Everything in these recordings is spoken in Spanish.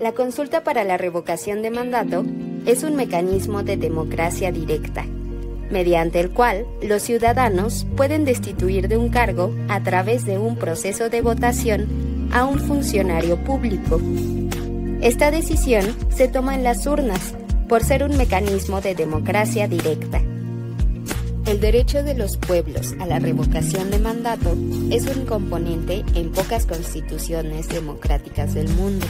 La consulta para la revocación de mandato es un mecanismo de democracia directa, mediante el cual los ciudadanos pueden destituir de un cargo a través de un proceso de votación a un funcionario público. Esta decisión se toma en las urnas por ser un mecanismo de democracia directa. El derecho de los pueblos a la revocación de mandato es un componente en pocas constituciones democráticas del mundo.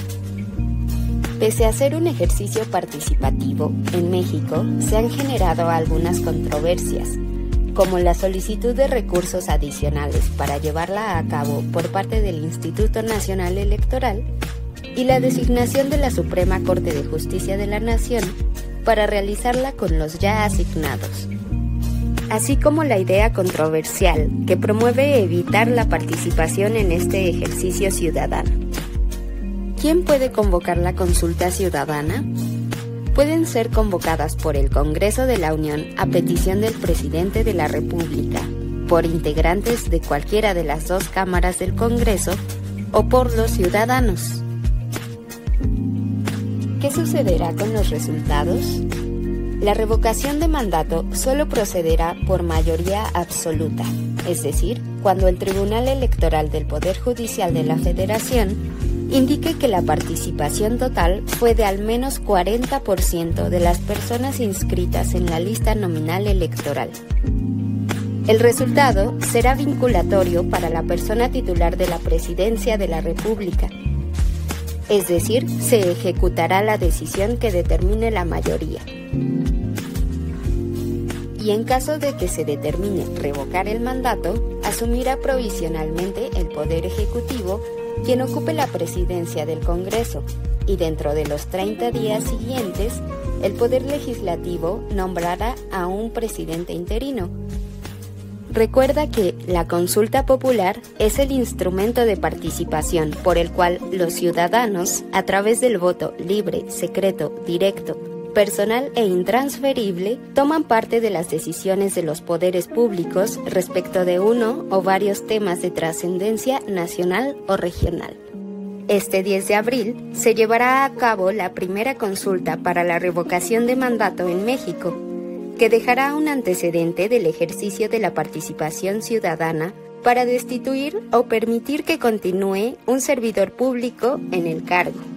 Pese a ser un ejercicio participativo, en México se han generado algunas controversias, como la solicitud de recursos adicionales para llevarla a cabo por parte del Instituto Nacional Electoral y la designación de la Suprema Corte de Justicia de la Nación para realizarla con los ya asignados, así como la idea controversial que promueve evitar la participación en este ejercicio ciudadano. ¿Quién puede convocar la consulta ciudadana? Pueden ser convocadas por el Congreso de la Unión a petición del presidente de la República, por integrantes de cualquiera de las dos cámaras del Congreso o por los ciudadanos. ¿Qué sucederá con los resultados? La revocación de mandato solo procederá por mayoría absoluta, es decir, cuando el Tribunal Electoral del Poder Judicial de la Federación indique que la participación total fue de al menos 40% de las personas inscritas en la lista nominal electoral. El resultado será vinculatorio para la persona titular de la presidencia de la República, es decir, se ejecutará la decisión que determine la mayoría. Y en caso de que se determine revocar el mandato, asumirá provisionalmente el Poder Ejecutivo quien ocupe la presidencia del Congreso y dentro de los 30 días siguientes, el Poder Legislativo nombrará a un presidente interino. Recuerda que la consulta popular es el instrumento de participación por el cual los ciudadanos, a través del voto libre, secreto, directo, personal e intransferible toman parte de las decisiones de los poderes públicos respecto de uno o varios temas de trascendencia nacional o regional. Este 10 de abril se llevará a cabo la primera consulta para la revocación de mandato en México, que dejará un antecedente del ejercicio de la participación ciudadana para destituir o permitir que continúe un servidor público en el cargo.